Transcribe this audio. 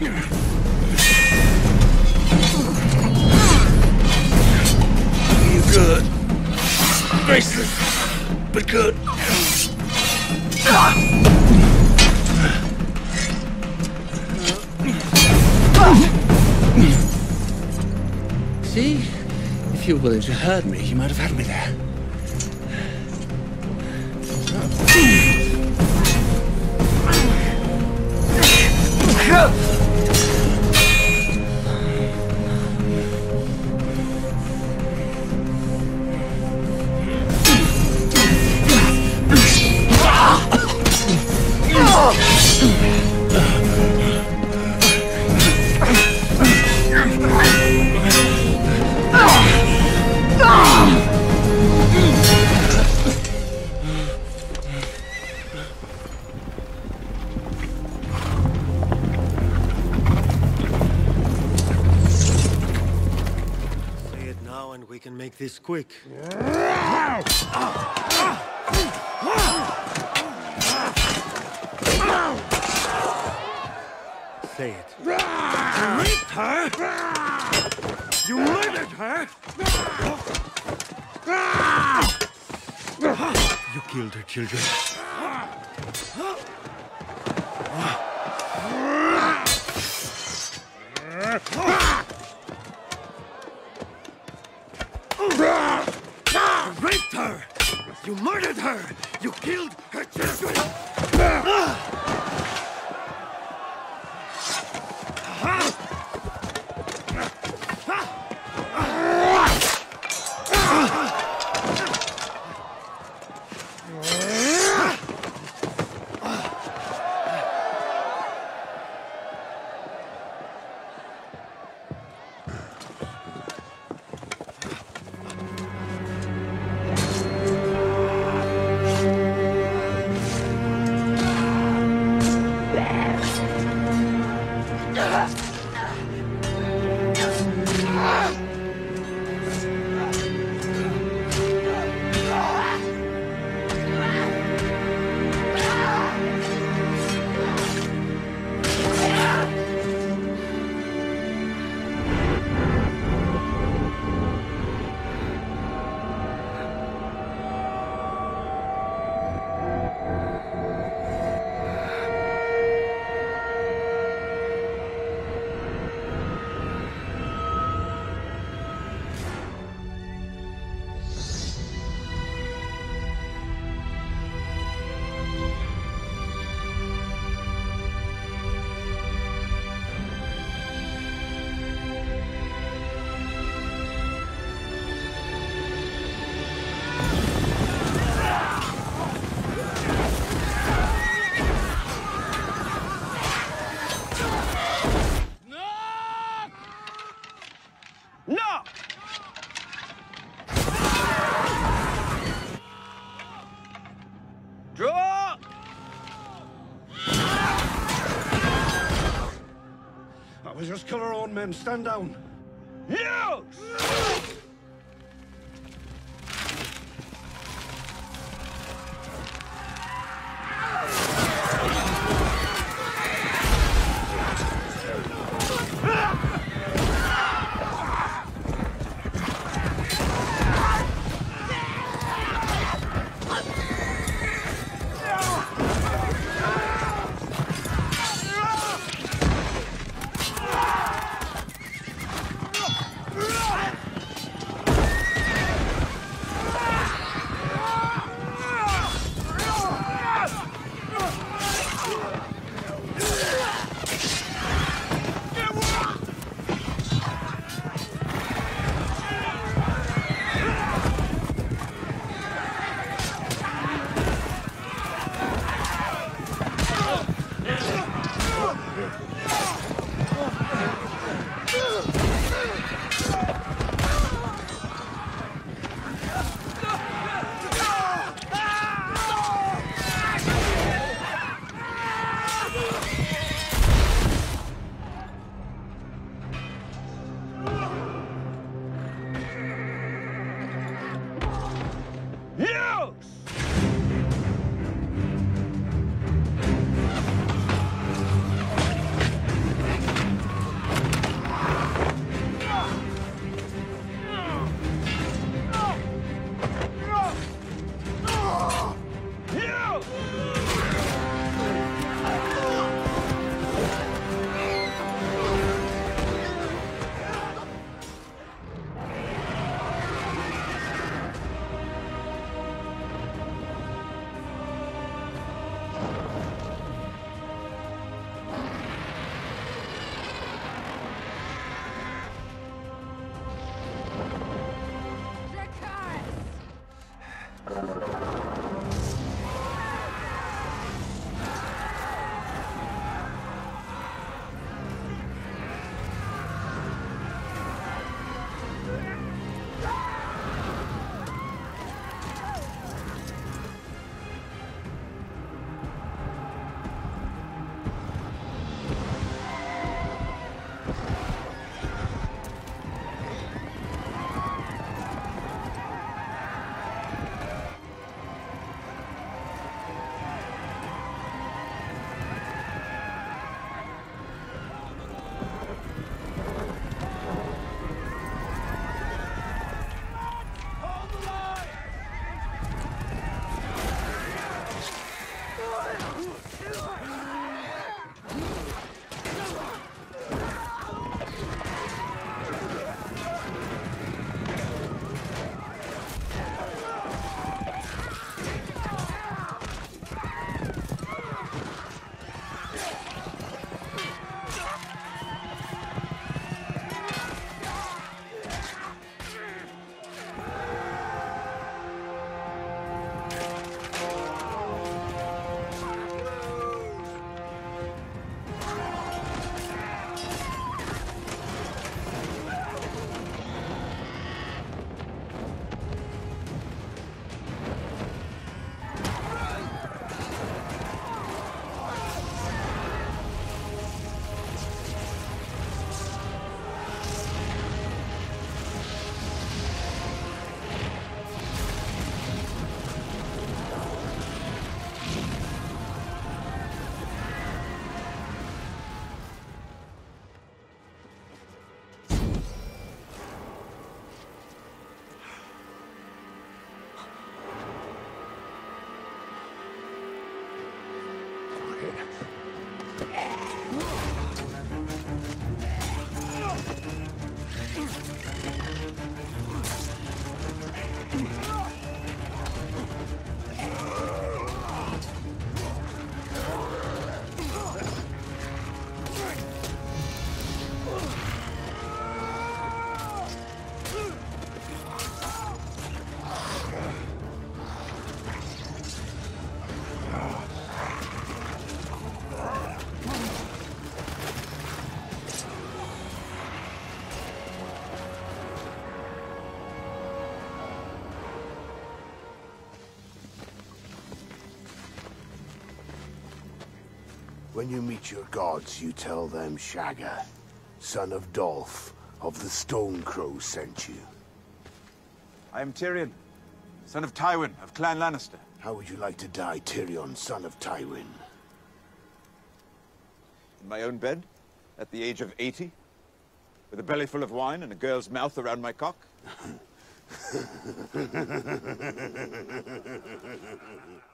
You good. Graceless, but good. See? If you were willing to hurt me, you might have had me there. Quick. Say it. You raped her! You murdered her! You killed her children. すいません! No! Kill our own men. Stand down. You! When you meet your gods, you tell them Shagga, son of Dolf, of the Stone Crow sent you. I am Tyrion, son of Tywin of Clan Lannister. How would you like to die, Tyrion, son of Tywin? In my own bed, at the age of 80, with a belly full of wine and a girl's mouth around my cock?